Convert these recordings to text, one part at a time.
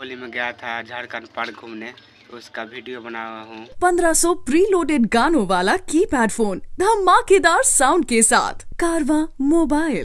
होली में गया था झारखंड पार्क घूमने तो उसका वीडियो बना हुआ हूँ 1500 प्रीलोडेड गानों वाला की पैड फ़ोन धमाकेदार साउंड के साथ कारवा मोबाइल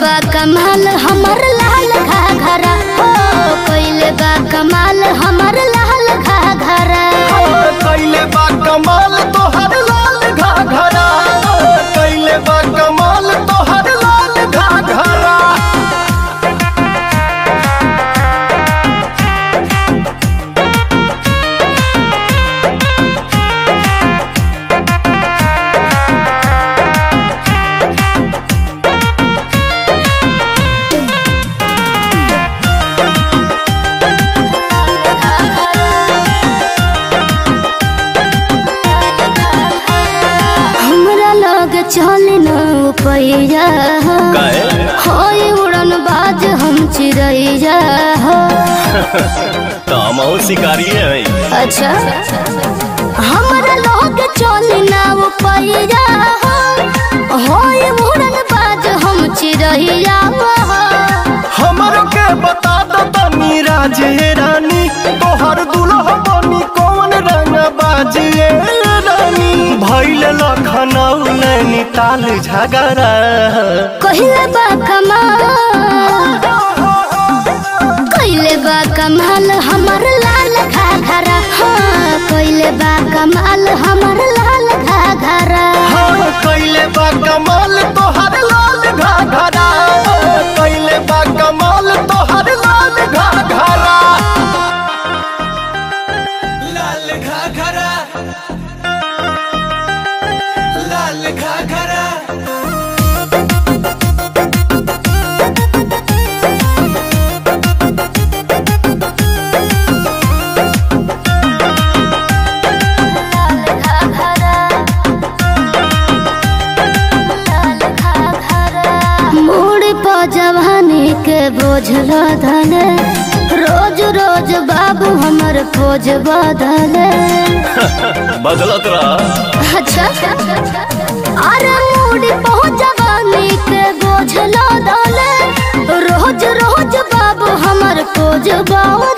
बा कमाल हमर लाल लग चल न पैया होय उड़न बाज हम चिड़ैया हो। शिकारी है अच्छा। हमरा लग चल न पैया हो। उड़न बाज हम चिड़ैया हो। हमरो के बता दो रानी। तोहर दुल्हा बनी कौन रंग बाजिए रानी? भैल लखनऊ नैनीताल झगड़ा। जवानी धन रोज रोज बाबू हमर खोज बदल। बदलत रहा। अच्छा। अरे मूडी बहुत जवानी के बोझ लदले रोज रोज बाबू हमर खोज बदले।